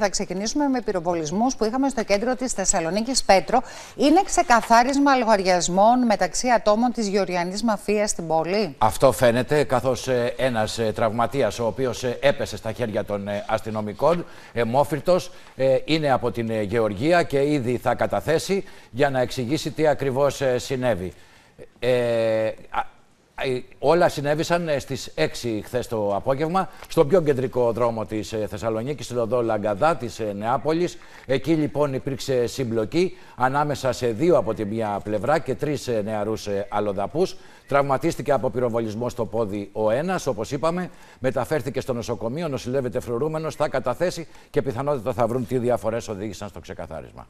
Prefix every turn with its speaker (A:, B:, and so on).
A: Θα ξεκινήσουμε με πυροβολισμούς που είχαμε στο κέντρο της Θεσσαλονίκης Πέτρο. Είναι ξεκαθάρισμα λογαριασμών μεταξύ ατόμων της γεωργιανής μαφίας στην πόλη;
B: Αυτό φαίνεται, καθώς ένας τραυματίας, ο οποίος έπεσε στα χέρια των αστυνομικών, μόφυρτος, είναι από την Γεωργία και ήδη θα καταθέσει για να εξηγήσει τι ακριβώς συνέβη. Ε, ε, όλα συνέβησαν ε, στις 6 χθες το απόγευμα, στον πιο κεντρικό δρόμο της ε, Θεσσαλονίκης, στην οδό Λαγκαδά της Νεάπολης. Εκεί λοιπόν υπήρξε συμπλοκή ανάμεσα σε δύο από τη μία πλευρά και τρεις νεαρούς αλλοδαπούς. Τραυματίστηκε από πυροβολισμό στο πόδι ο ένας, όπως είπαμε. Μεταφέρθηκε στο νοσοκομείο, νοσηλεύεται φρουρούμενος, θα καταθέσει και πιθανότητα θα βρουν τι διαφορές οδήγησαν στο ξεκαθάρισμα.